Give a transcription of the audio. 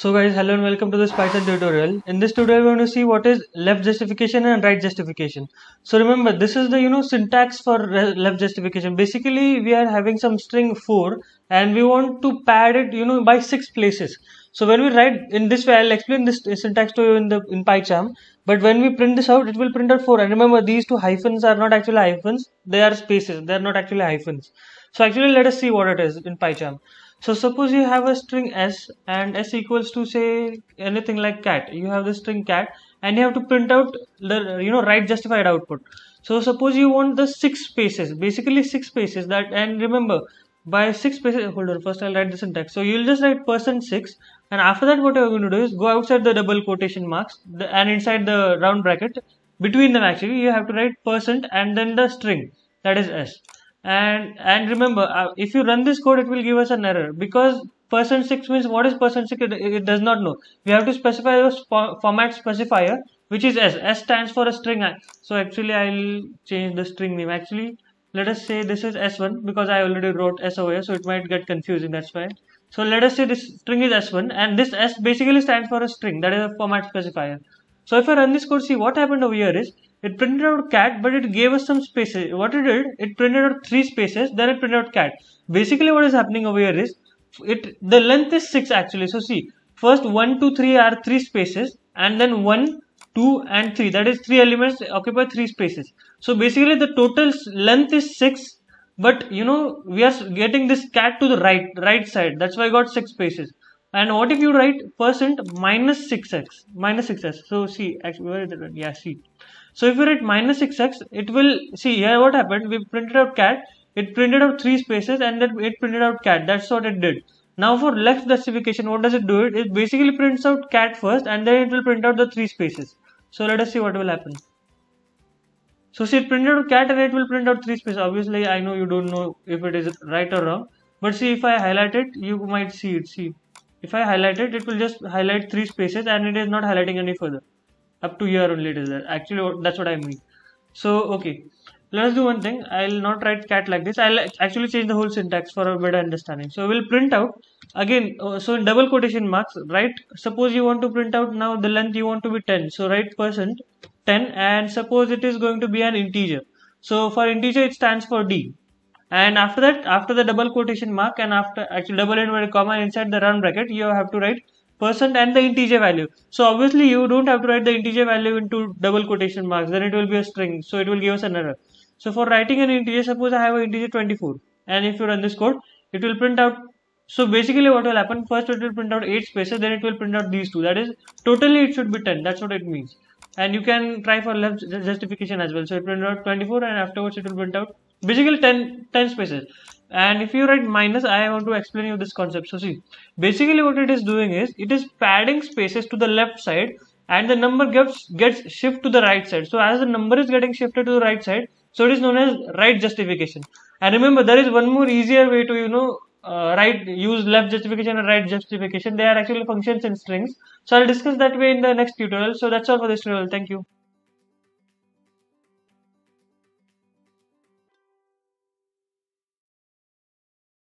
So guys, hello and welcome to this Python tutorial. In this tutorial, we're going to see what is left justification and right justification. So remember, this is the you know syntax for left justification. Basically, we are having some string 4 and we want to pad it you know by six places. So when we write in this way, I'll explain this syntax to you in the in PyCharm. But when we print this out, it will print out 4. And remember, these two hyphens are not actually hyphens. They are spaces. They are not actually hyphens. So actually, let us see what it is in PyCharm. So suppose you have a string s and s equals to say anything like cat. You have the string cat and you have to print out the you know right justified output. So suppose you want the six spaces, basically six spaces that and remember by six spaces hold on first I'll write the syntax. So you'll just write percent six and after that what you're going to do is go outside the double quotation marks the, and inside the round bracket. Between them actually you have to write percent and then the string that is s. And and remember uh, if you run this code it will give us an error because percent six means what is percent six it, it, does not know. We have to specify a format specifier which is s. S stands for a string so actually i'll change the string name actually let us say this is s1 because i already wrote s over here so it might get confusing that's why. So let us say this string is s1 and this s basically stands for a string that is a format specifier. So if i run this code see what happened over here is it printed out cat but it gave us some spaces. What it did it printed out three spaces then it printed out cat. Basically what is happening over here is it the length is six actually. So see first one two three are three spaces and then one two and three that is three elements occupy three spaces. So basically the total length is six but you know we are getting this cat to the right right side. That's why i got six spaces. And what if you write percent minus 6x minus 6x so see actually where is it? Yeah see. So if you write minus 6x, it will, see here what happened, we printed out cat, it printed out three spaces and then it printed out cat, that's what it did. Now for left justification, what does it do? It, it basically prints out cat first and then it will print out the three spaces. So let us see what will happen. So see it printed out cat and it will print out three spaces. Obviously I know you don't know if it is right or wrong. But see if I highlight it, you might see it. See, if I highlight it, it will just highlight three spaces and it is not highlighting any further up to here only it is there actually that's what i mean so okay let's do one thing. I'll not write cat like this. I'll actually change the whole syntax for a better understanding. So we'll print out. Again uh, so in double quotation marks right suppose you want to print out now the length you want to be 10 so write percent 10 and suppose it is going to be an integer. So for integer it stands for d. And after that after the double quotation mark and after actually double inverted comma inside the round bracket you have to write percent and the integer value. So obviously you don't have to write the integer value into double quotation marks, then it will be a string, so it will give us an error. So for writing an integer, suppose I have an integer 24, and if you run this code, it will print out. So basically what will happen, first it will print out 8 spaces, then it will print out these two, that is, totally it should be 10, that's what it means. And you can try for left justification as well, so it print out 24 and afterwards it will print out basically 10, 10 spaces. And if you write minus i want to explain you this concept. So see basically what it is doing is it is padding spaces to the left side and the number gets gets shift to the right side. So as the number is getting shifted to the right side so it is known as right justification. And remember there is one more easier way to you know uh, right use left justification and right justification. They are actually functions in strings. So i'll discuss that way in the next tutorial. So that's all for this tutorial. Thank you